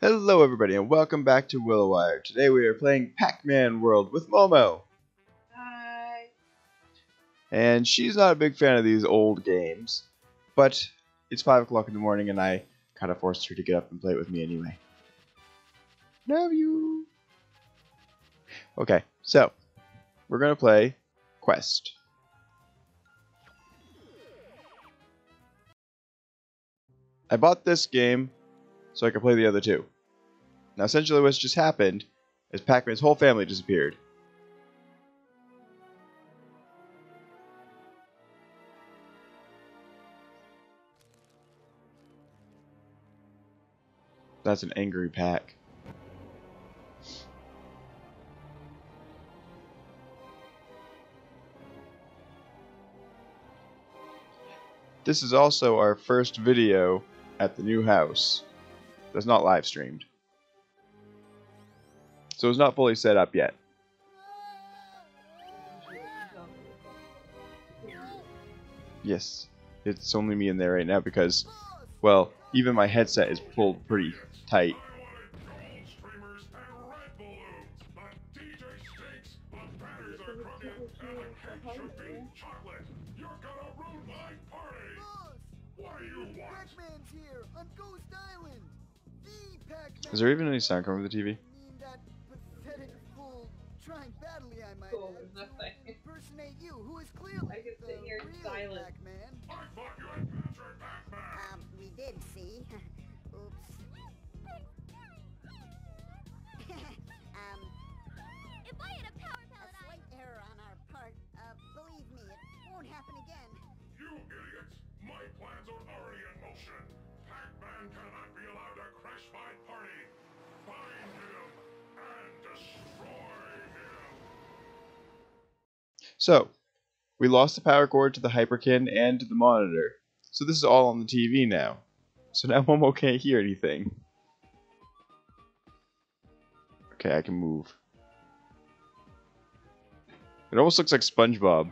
Hello everybody and welcome back to Willowier. Today we are playing Pac-Man World with Momo. Hi. And she's not a big fan of these old games, but it's 5 o'clock in the morning and I kind of forced her to get up and play it with me anyway. Love you! Okay, so we're going to play Quest. I bought this game so I could play the other two. Now, essentially, what's just happened is Pac-Man's whole family disappeared. That's an angry Pac. This is also our first video at the new house. That's not live streamed. So it's not fully set up yet. Yes, it's only me in there right now because, well, even my headset is pulled pretty tight. Is there even any sound coming from the TV? mean that pathetic fool trying badly, I might Cool, oh, nothing. Impersonate you, who is clearly I can sit here in real silence. So, we lost the power cord to the Hyperkin and to the monitor. So this is all on the TV now. So now Momo can't hear anything. Okay, I can move. It almost looks like SpongeBob.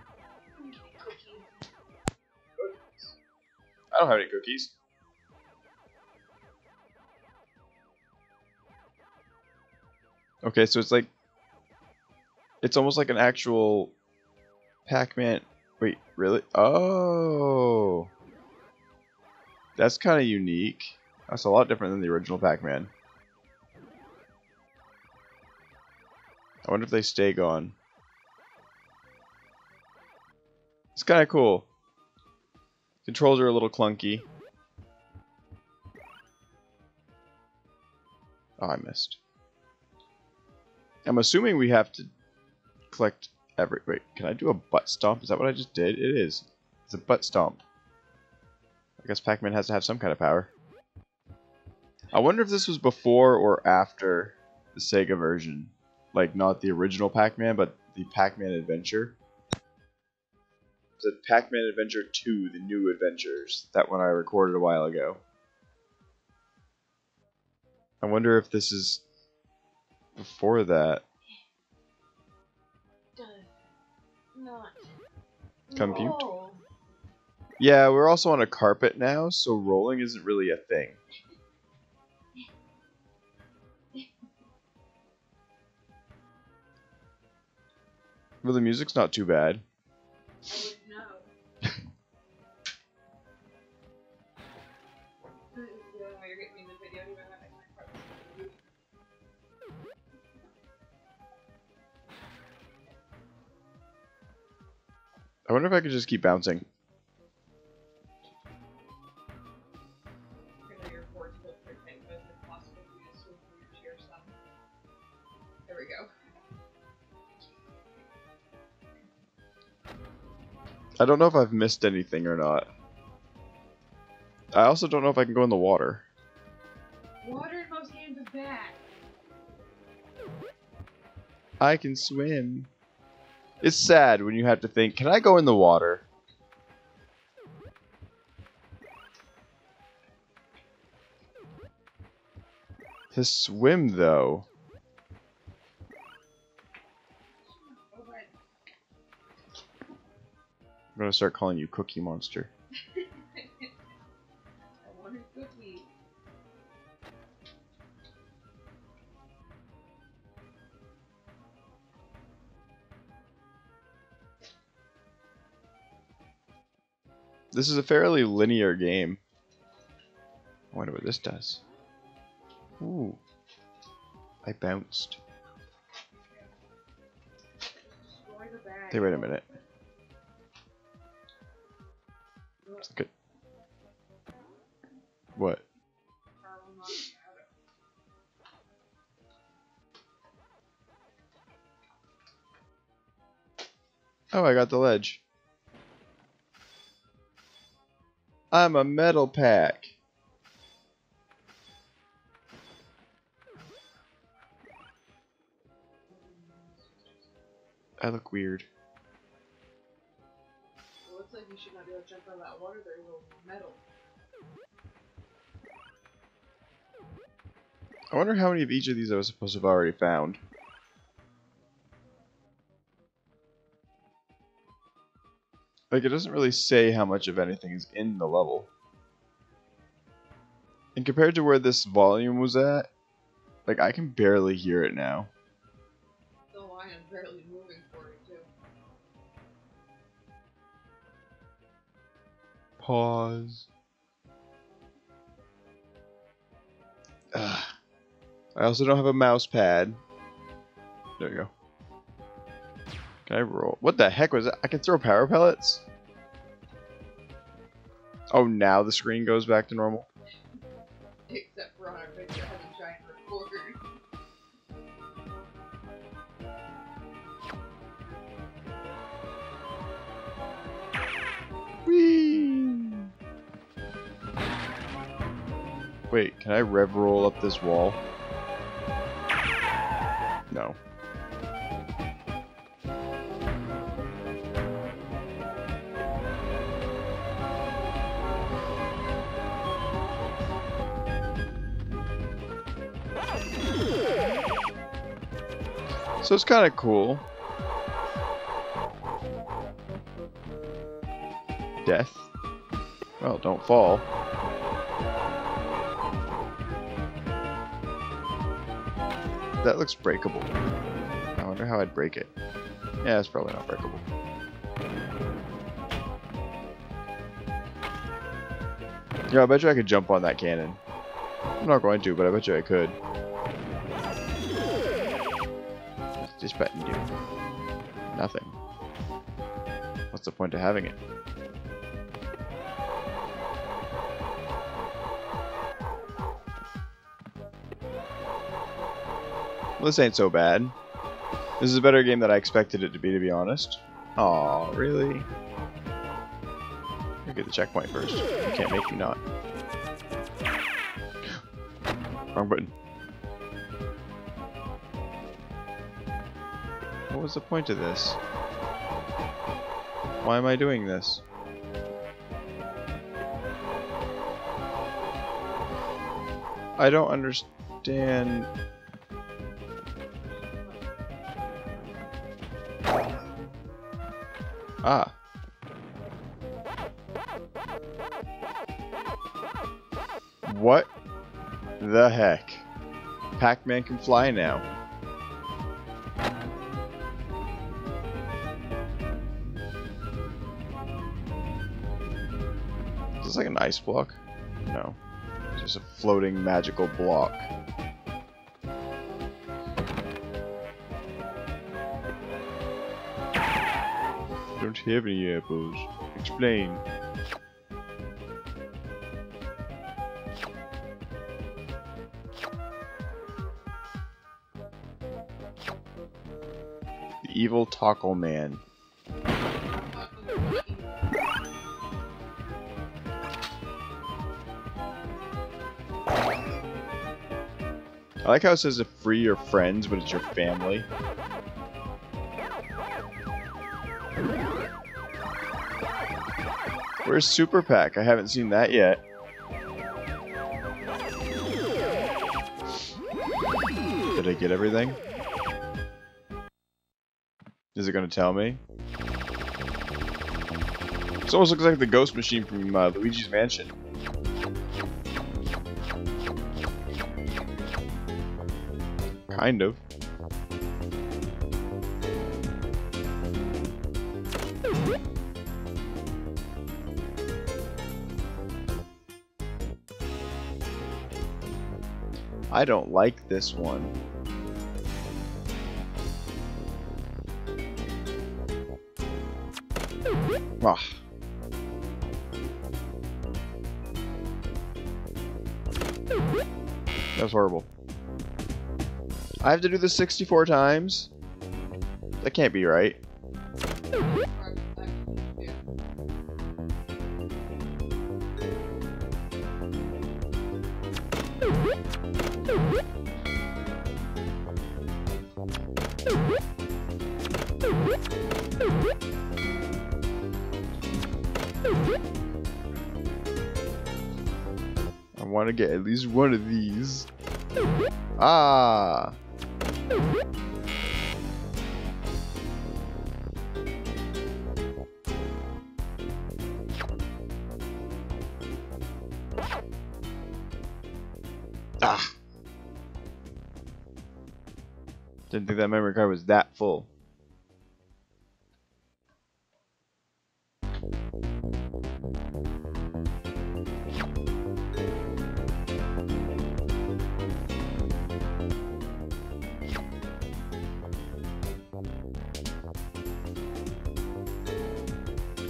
I don't have any cookies. Okay, so it's like it's almost like an actual Pac-Man. Wait, really? Oh, that's kind of unique. That's a lot different than the original Pac-Man. I wonder if they stay gone. It's kind of cool. Controls are a little clunky. Oh, I missed. I'm assuming we have to collect every. Wait, can I do a butt stomp? Is that what I just did? It is. It's a butt stomp. I guess Pac-Man has to have some kind of power. I wonder if this was before or after the Sega version. Like, not the original Pac-Man, but the Pac-Man Adventure. The Pac-Man Adventure 2, The New Adventures. That one I recorded a while ago. I wonder if this is before that. Compute? roll. Yeah, we're also on a carpet now, so rolling isn't really a thing. Well, the music's not too bad. I wonder if I could just keep bouncing. I know your board's built for thing, but is it possible for you to swing through your chair some? There we go. I don't know if I've missed anything or not. I also don't know if I can go in the water. Water in most games is bad. I can swim. It's sad when you have to think, can I go in the water? To swim, though. I'm gonna start calling you Cookie Monster. This is a fairly linear game. I wonder what this does. Ooh. I bounced. Hey, wait a minute. Good. What? Oh, I got the ledge. I'm a metal Pac. I look weird. It looks like you should not be able to jump out that water. There will metal. I wonder how many of each of these I was supposed to have already found. Like, it doesn't really say how much of anything is in the level. And compared to where this volume was at, like, I can barely hear it now. The lion barely moving for it too. Pause. Ugh. I also don't have a mouse pad. There you go. Can I roll? What the heck was that? I can throw power pellets? Oh, now the screen goes back to normal? Except for on our picture has a giant recorder. Whee! Wait, can I rev roll up this wall? So it's kind of cool. Death. Well, don't fall. That looks breakable. I wonder how I'd break it. Yeah, it's probably not breakable. Yeah, I bet you I could jump on that cannon. I'm not going to, but I bet you I could. This button do? Nothing. What's the point of having it? Well, this ain't so bad. This is a better game than I expected it to be, to be honest. Aw, really? Get the checkpoint first. You can't make me not. Wrong button. Was the point of this? Why am I doing this? I don't understand. Ah. What the heck? Pac-Man can fly now. This like an ice block? No. It's just a floating magical block. Don't have any uh, apples. Explain. The evil Taco Man. I like how it says to free your friends, but it's your family. Where's Super Pack? I haven't seen that yet. Did I get everything? Is it to tell me? This almost looks like the ghost machine from uh, Luigi's Mansion. Kind of. I don't like this one. Ah. That was horrible. I have to do this 64 times? That can't be right. I want to get at least one of these. Ah! Think that memory card was that full.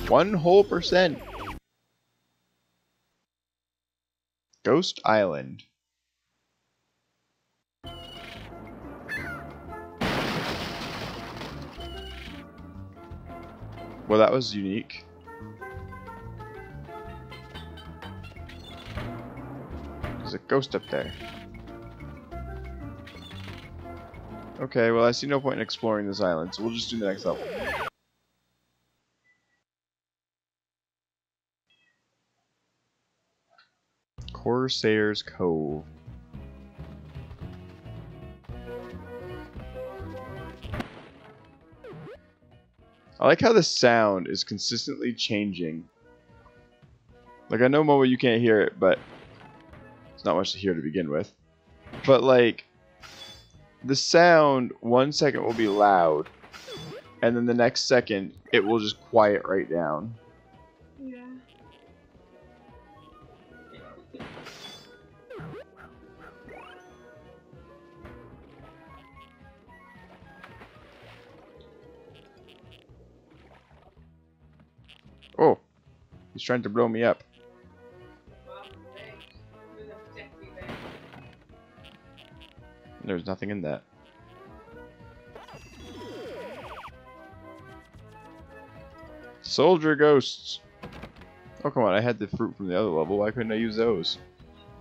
One whole percent. Ghost Island. Well, that was unique. There's a ghost up there. Okay, well, I see no point in exploring this island, so we'll just do the next level. Corsair's Cove. I like how the sound is consistently changing. Like, I know, Momo, you can't hear it, but it's not much to hear to begin with. But, like, the sound, one second will be loud, and then the next second, it will just quiet right down. He's trying to blow me up. There's nothing in that. Soldier ghosts. Oh come on! I had the fruit from the other level. Why couldn't I use those?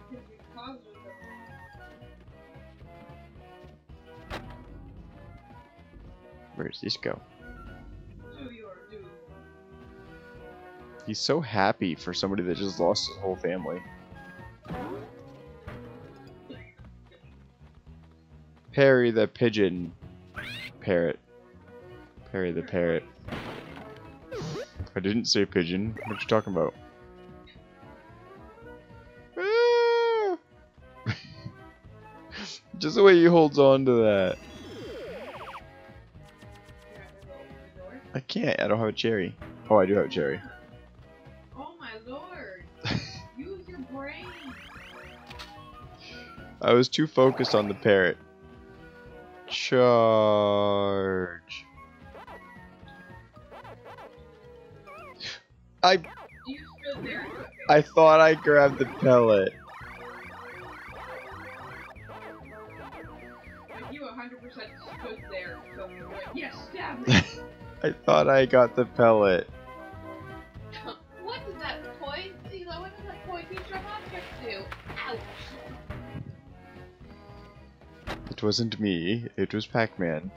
Because we caused with them. Where does this go? He's so happy for somebody that just lost his whole family. Perry the pigeon parrot. Perry the parrot. I didn't say pigeon. What are you talking about? Just the way he holds on to that. I can't. I don't have a cherry. Oh, I do have a cherry. Lord! Use your brain! I was too focused on the parrot. Charge. I You stood there. and took it. I thought I grabbed the pellet. Like you 100% stood there. So you went, yes, stab me! I thought I got the pellet. Wasn't me. It was Pac-Man.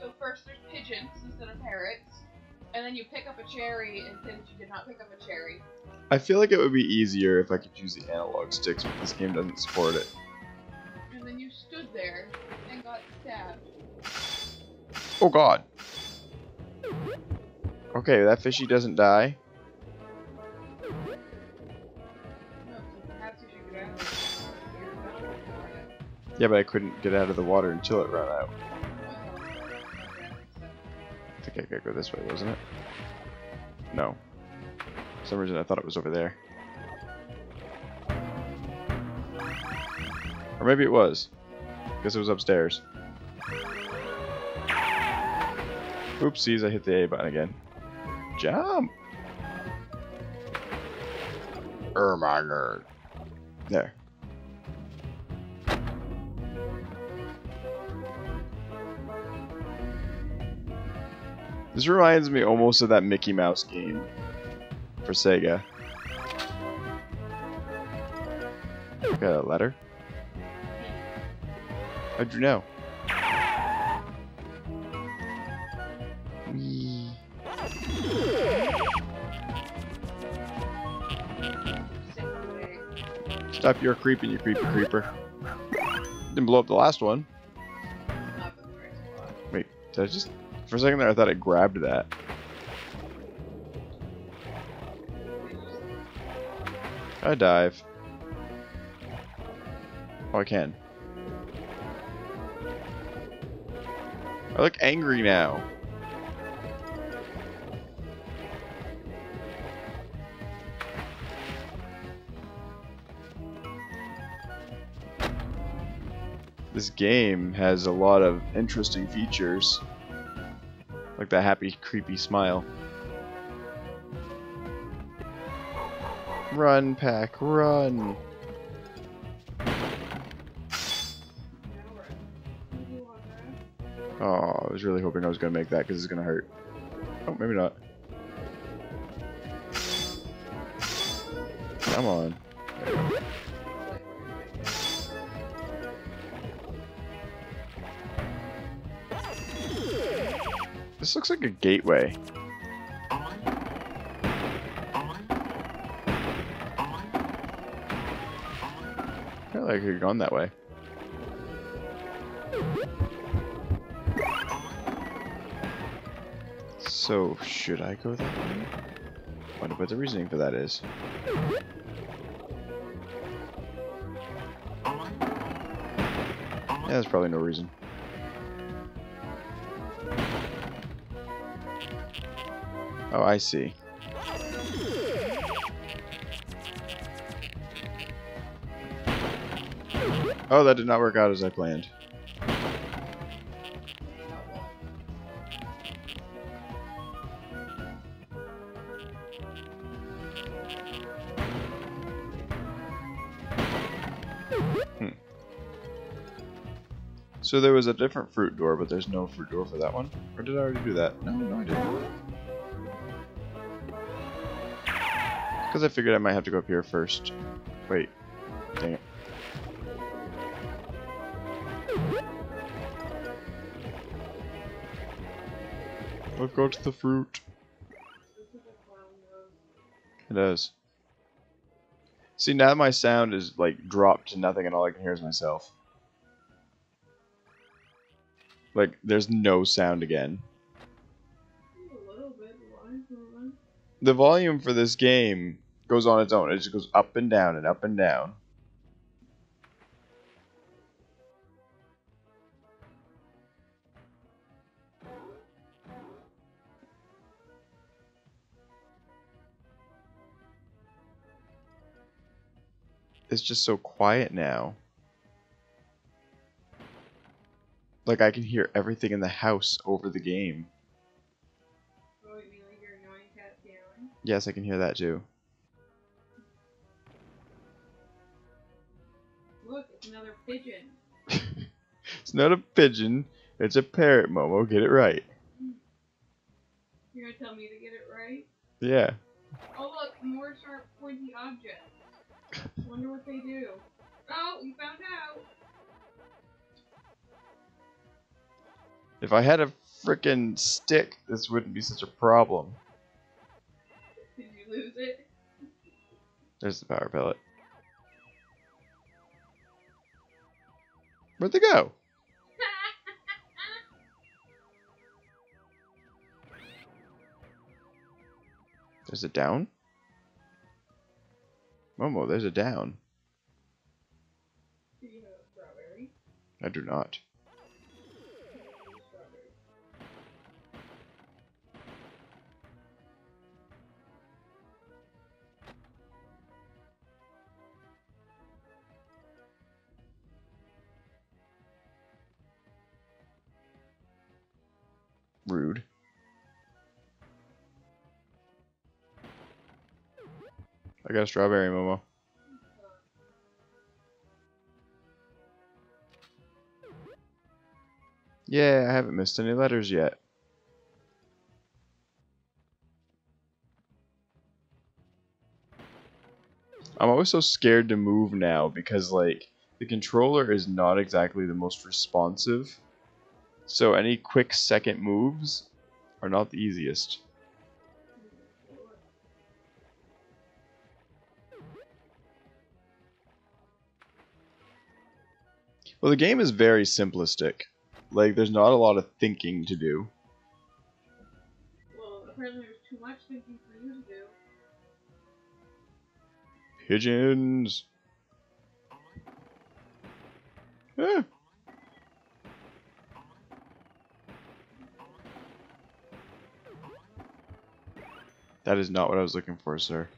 So first there's pigeons instead of parrots. And then you pick up a cherry, and since you did not pick up a cherry, I feel like it would be easier if I could use the analog sticks, but this game doesn't support it. and then you stood there and got stabbed. Oh god. Okay, that fishy doesn't die. No, Yeah, but I couldn't get out of the water until it ran out. I think I gotta go this way, wasn't it? No. For some reason I thought it was over there. Or maybe it was. Guess it was upstairs. Oopsies, I hit the A button again. Jump! Oh my god. There. This reminds me almost of that Mickey Mouse game for Sega. Got a letter? How'd you know? Wee. Stop your creeping, you creepy creeper. Didn't blow up the last one. Wait, did I just... For a second there, I thought I grabbed that. I dive. Oh, I can. I look angry now. This game has a lot of interesting features. Like that happy, creepy smile. Run, Pac, run! Oh, I was really hoping I was gonna make that because it's gonna hurt. Oh, maybe not. Come on. This looks like a gateway. I feel like have gone that way. So, should I go that way? Wonder what the reasoning for that is. Yeah, there's probably no reason. Oh, I see. Oh, that did not work out as I planned. Hmm. So there was a different fruit door, but there's no fruit door for that one? Or did I already do that? No, no I didn't. Because I figured I might have to go up here first. Wait. Dang it. I've got the fruit. It does. See, now my sound is like dropped to nothing and all I can hear is myself. Like, there's no sound again. A little bit. Why? Why? The volume for this game goes on its own. It just goes up and down and up and down. It's just so quiet now. Like I can hear everything in the house over the game. Oh, you mean like your annoying cat? Yes, I can hear that too. Look, it's another pigeon. It's not a pigeon, it's a parrot, Momo. Get it right. You're gonna tell me to get it right? Yeah. Oh look, more sharp, pointy objects. Wonder what they do. Oh, you found out. If I had a frickin' stick, this wouldn't be such a problem. Did you lose it? There's the power pellet. Where'd they go? There's a down? Momo, there's a down. Do you have a strawberry? I do not. Rude. I got a strawberry, Momo. Yeah, I haven't missed any letters yet. I'm always so scared to move now because like the controller is not exactly the most responsive. So any quick second moves are not the easiest. Well, the game is very simplistic. Like, there's not a lot of thinking to do. Well, apparently there's too much thinking for you to do. Pigeons. Eh. That is not what I was looking for, sir.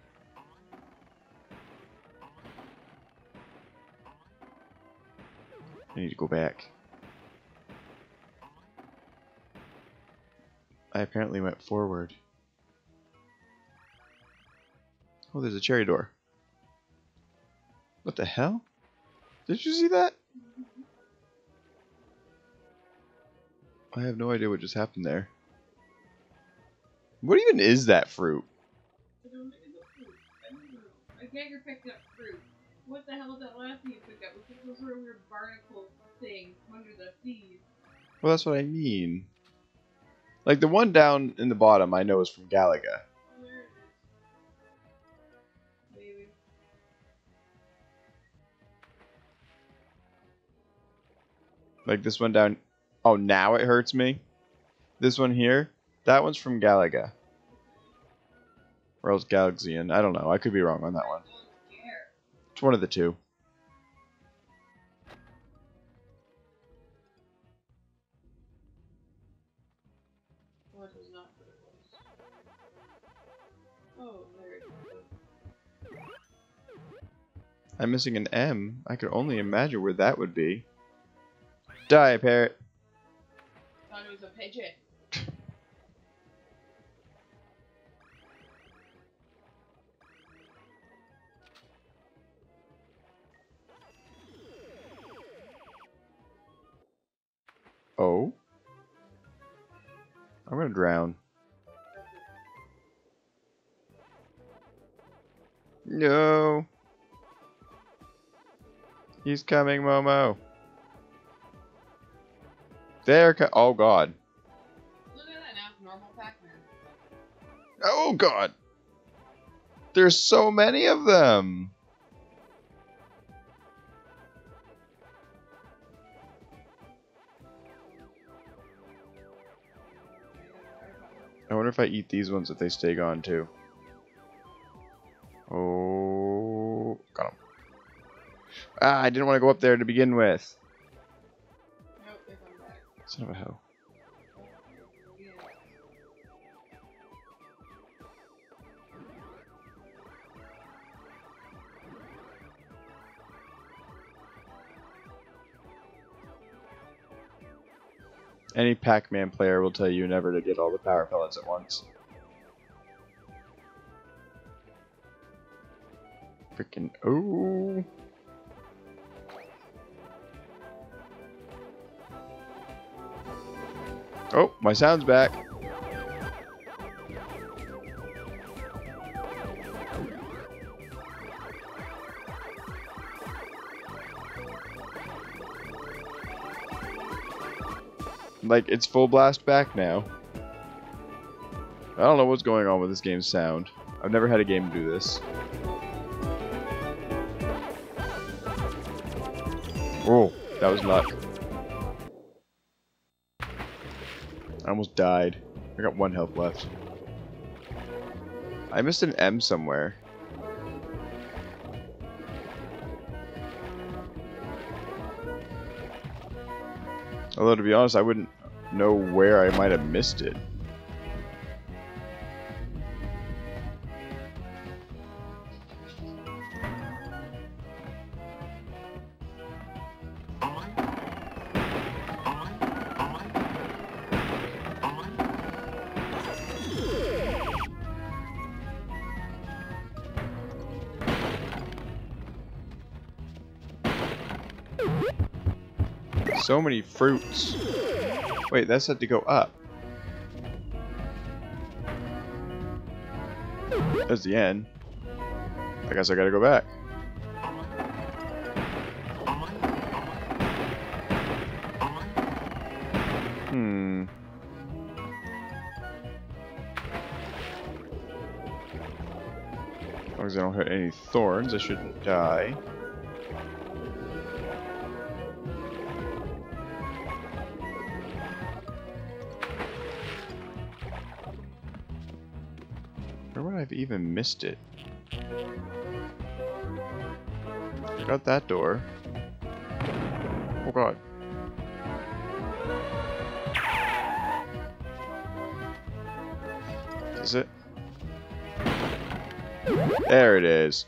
I need to go back. I apparently went forward. Oh, there's a cherry door. What the hell? Did you see that? I have no idea what just happened there. What even is that fruit? I don't know. I don't know. I get you're picking up fruit. What the hell is that last thing you picked up? It was sort of weird barnacle thing under the seas. Well, that's what I mean. Like the one down in the bottom, I know is from Galaga. Oh, there it is. Maybe. Like this one down. Oh, now it hurts me. This one here, that one's from Galaga. Or else Galaxian. I don't know. I could be wrong on that one. It's one of the two. I'm missing an M. I could only imagine where that would be. Die, parrot. Thought it was a pigeon. Oh. I'm gonna drown. No. He's coming, Momo. There. Co- oh God. Look at that now, normal Pac-Man. Oh God. There's so many of them. I wonder if I eat these ones if they stay gone too. Oh, got him. Ah, I didn't want to go up there to begin with. Nope, they come back. Son of a hoe. Any Pac-Man player will tell you never to get all the power pellets at once. Freaking oh. Oh, my sound's back. Like, it's full blast back now. I don't know what's going on with this game's sound. I've never had a game do this. Oh, that was luck. I almost died. I got one health left. I missed an M somewhere. Although, to be honest, I wouldn't know where I might have missed it. So many fruits. Wait, that said to go up. That's the end. I guess I gotta go back. Hmm. As long as I don't hit any thorns, I shouldn't die. Have even missed it? Got that door. Oh god. Is it? There it is.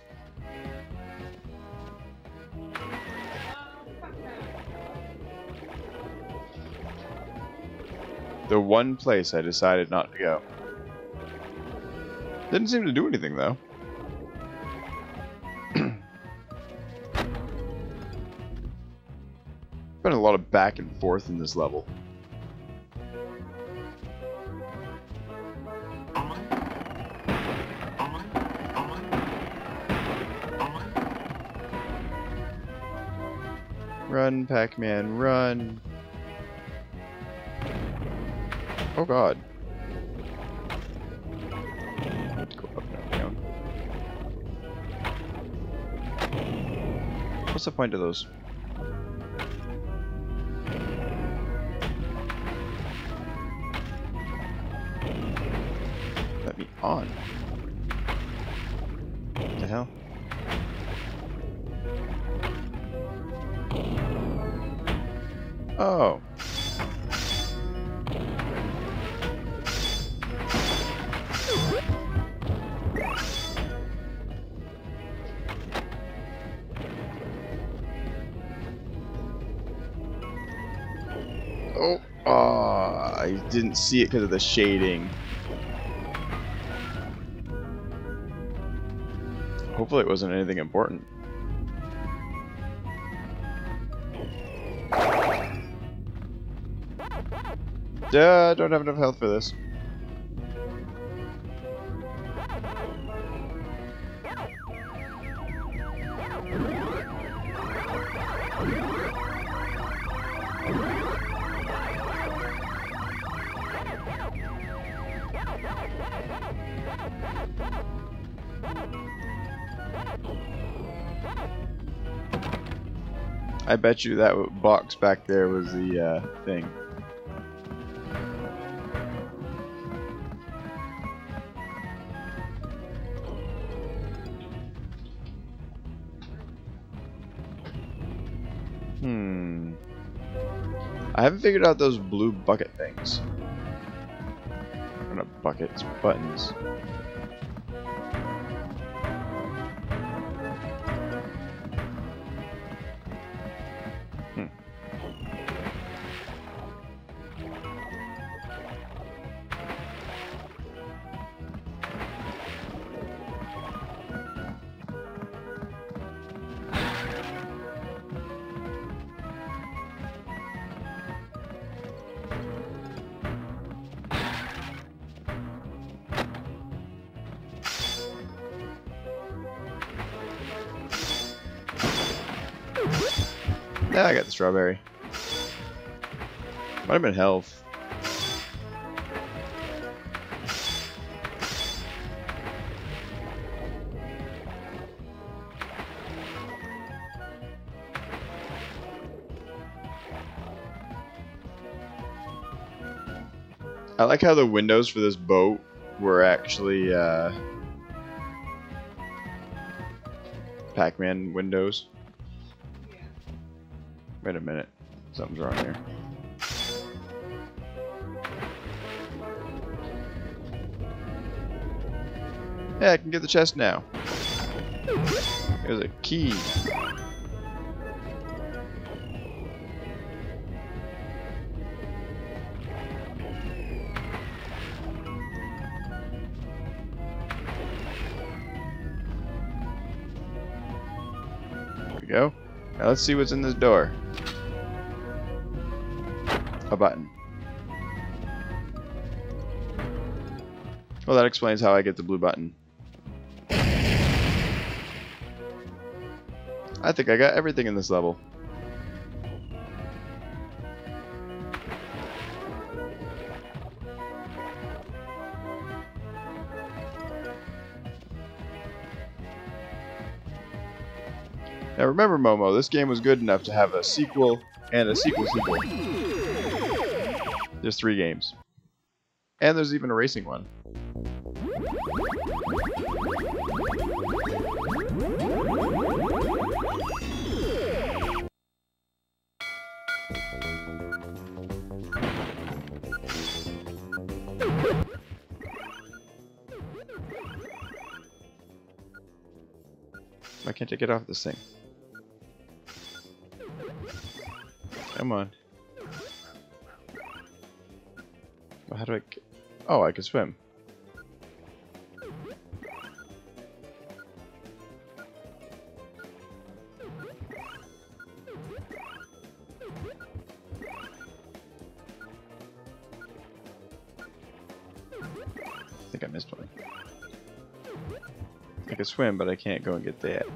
The one place I decided not to go. Didn't seem to do anything though. Been a lot of back and forth in this level. Run, Pac-Man, run. Oh god. What's the point of those? Let me on. Oh, ah, I didn't see it because of the shading. Hopefully it wasn't anything important. Yeah, I don't have enough health for this. Bet you that box back there was the uh, thing. Hmm. I haven't figured out those blue bucket things. Not buckets, buttons. I got the strawberry. Might have been health. I like how the windows for this boat were actually uh, Pac-Man windows. Wait a minute. Something's wrong here. Yeah, I can get the chest now. There's a key. There we go. Now let's see what's in this door. A button. Well, that explains how I get the blue button. I think I got everything in this level. Now remember, Momo, this game was good enough to have a sequel and a sequel sequel. There's three games. And there's even a racing one. Why can't I get off this thing? Come on. How do I. Oh, I can swim. I think I missed one. I can swim, but I can't go and get that.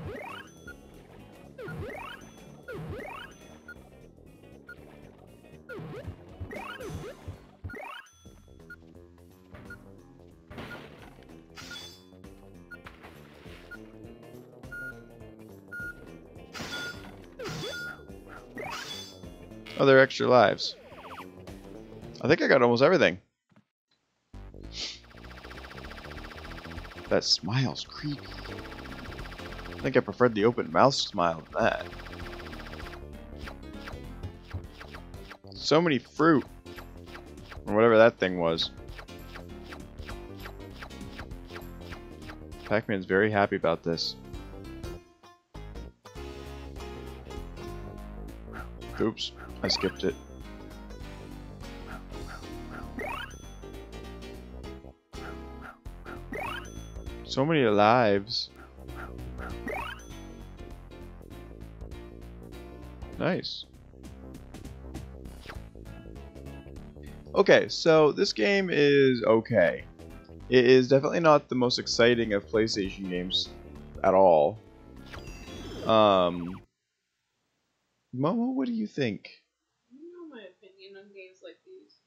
They're extra lives. I think I got almost everything. That smile's creepy. I think I preferred the open mouth smile than that. So many fruit. Or whatever that thing was. Pac-Man's very happy about this. Oops, I skipped it. So many lives. Nice. Okay, so this game is okay. It is definitely not the most exciting of PlayStation games at all. Um, Momo, what do you think? You know my opinion on games like these.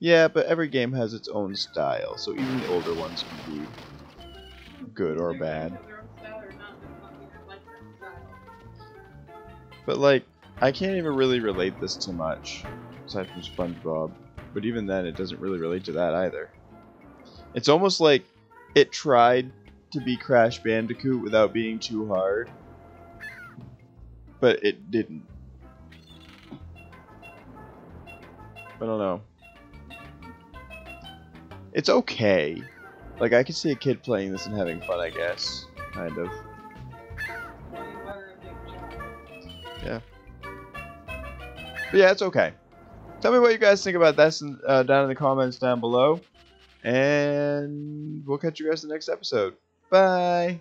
Yeah, but every game has its own style, so even the older ones can be good or bad. But like, I can't even really relate this to much, aside from SpongeBob. But even then, it doesn't really relate to that either. It's almost like it tried to be Crash Bandicoot without being too hard, but it didn't. I don't know. It's okay. Like I could see a kid playing this and having fun, I guess. Kind of. Child. But yeah, it's okay. Tell me what you guys think about this in, uh, down in the comments down below. And we'll catch you guys in the next episode. Bye.